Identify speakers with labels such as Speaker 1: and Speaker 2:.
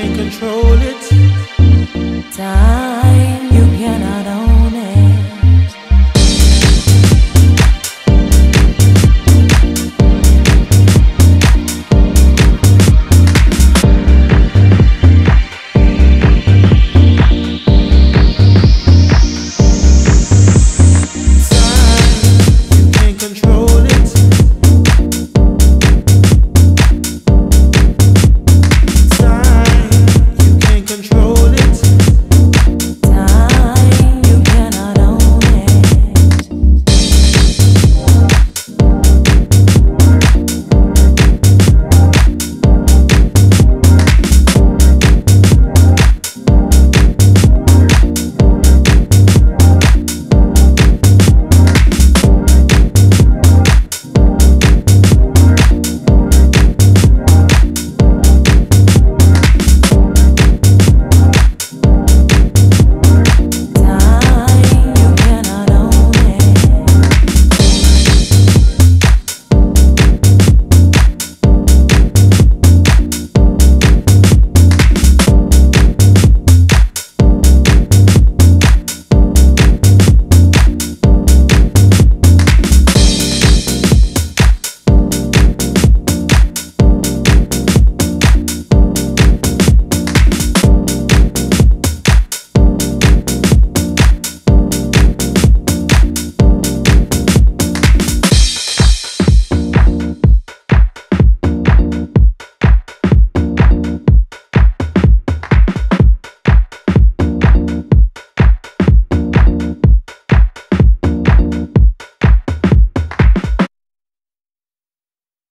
Speaker 1: can't control it. Time.